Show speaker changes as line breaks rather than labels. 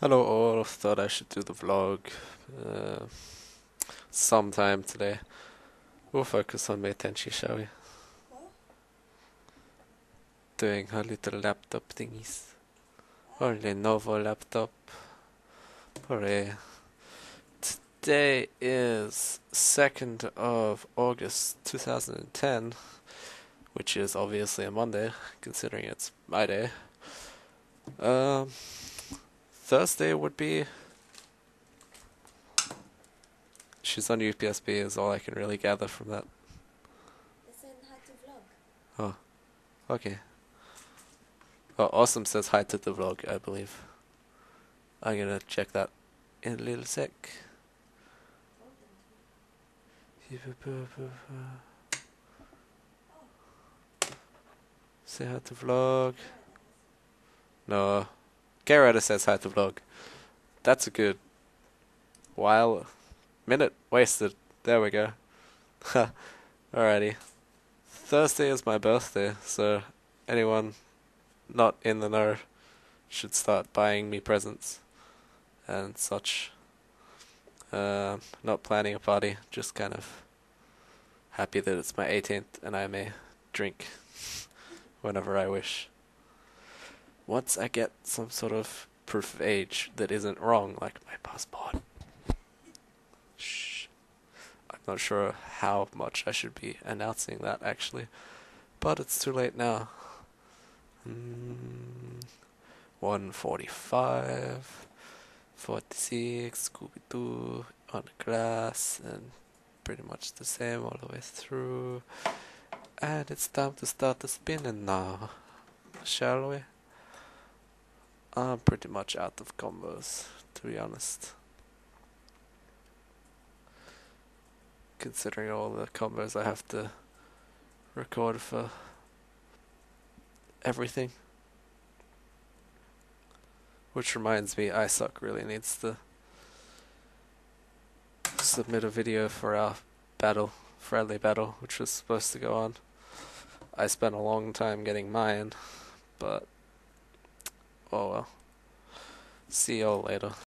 Hello all, thought I should do the vlog uh, sometime today. We'll focus on Meitenchi, shall we? Doing her little laptop thingies. Or Lenovo laptop. Hooray. Today is 2nd of August 2010, which is obviously a Monday, considering it's my day. Um, Thursday would be. She's on UPSB, is all I can really gather from that.
It's in how to vlog.
Oh, okay. Oh, Awesome says hi to the vlog, I believe. I'm gonna check that in a little sec. Say hi to vlog. No. Garrett says hi to vlog. That's a good while minute wasted. There we go. Alrighty. Thursday is my birthday, so anyone not in the know should start buying me presents and such. Uh, not planning a party, just kind of happy that it's my 18th and I may drink whenever I wish. Once I get some sort of proof of age that isn't wrong, like my passport. Shh. I'm not sure how much I should be announcing that actually, but it's too late now. Mm, 145, 46, Scooby Doo on the glass, and pretty much the same all the way through. And it's time to start the spinning now, shall we? I'm pretty much out of combos, to be honest. Considering all the combos I have to record for everything. Which reminds me, I iSuck really needs to submit a video for our battle, friendly battle, which was supposed to go on. I spent a long time getting mine, but oh well. See y'all later.